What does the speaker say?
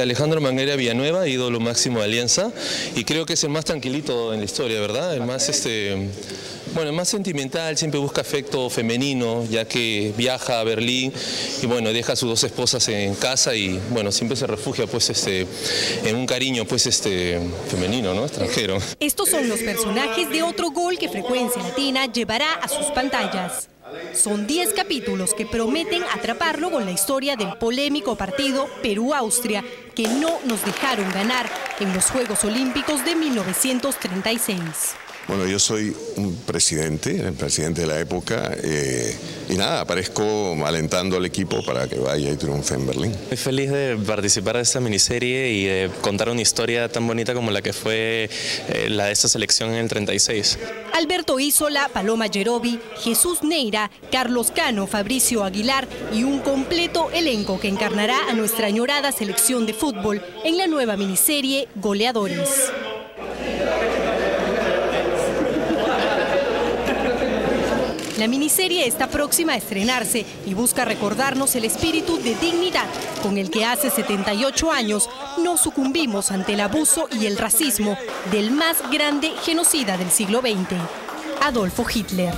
Alejandro Manguera Villanueva, ídolo máximo de Alianza, y creo que es el más tranquilito en la historia, ¿verdad? El más, este, bueno, el más sentimental, siempre busca afecto femenino, ya que viaja a Berlín y bueno, deja a sus dos esposas en casa y bueno, siempre se refugia pues este, en un cariño pues este, femenino, ¿no? Extranjero. Estos son los personajes de otro gol que Frecuencia Latina llevará a sus pantallas. Son 10 capítulos que prometen atraparlo con la historia del polémico partido Perú-Austria que no nos dejaron ganar en los Juegos Olímpicos de 1936. Bueno, yo soy un presidente, el presidente de la época, eh, y nada, aparezco alentando al equipo para que vaya y triunfe en Berlín. Muy feliz de participar de esta miniserie y de contar una historia tan bonita como la que fue eh, la de esta selección en el 36. Alberto Isola, Paloma Gerobi, Jesús Neira, Carlos Cano, Fabricio Aguilar y un completo elenco que encarnará a nuestra añorada selección de fútbol en la nueva miniserie Goleadores. La miniserie está próxima a estrenarse y busca recordarnos el espíritu de dignidad con el que hace 78 años no sucumbimos ante el abuso y el racismo del más grande genocida del siglo XX, Adolfo Hitler.